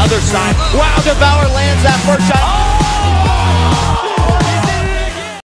other side. Wow, Devauer lands that first shot.